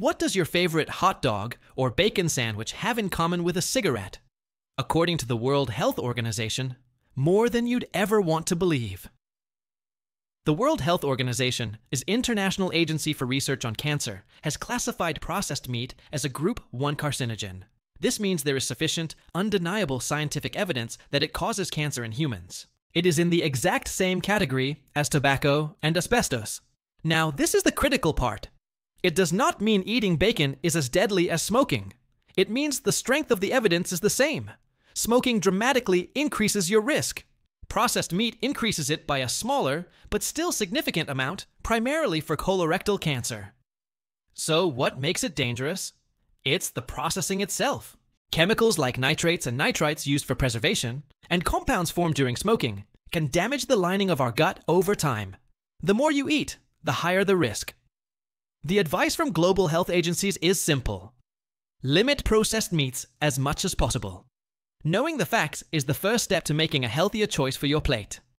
What does your favorite hot dog or bacon sandwich have in common with a cigarette? According to the World Health Organization, more than you'd ever want to believe. The World Health Organization, is international agency for research on cancer, has classified processed meat as a group 1 carcinogen. This means there is sufficient, undeniable scientific evidence that it causes cancer in humans. It is in the exact same category as tobacco and asbestos. Now, this is the critical part. It does not mean eating bacon is as deadly as smoking. It means the strength of the evidence is the same. Smoking dramatically increases your risk. Processed meat increases it by a smaller, but still significant amount, primarily for colorectal cancer. So, what makes it dangerous? It's the processing itself. Chemicals like nitrates and nitrites used for preservation, and compounds formed during smoking, can damage the lining of our gut over time. The more you eat, the higher the risk. The advice from global health agencies is simple limit processed meats as much as possible. Knowing the facts is the first step to making a healthier choice for your plate.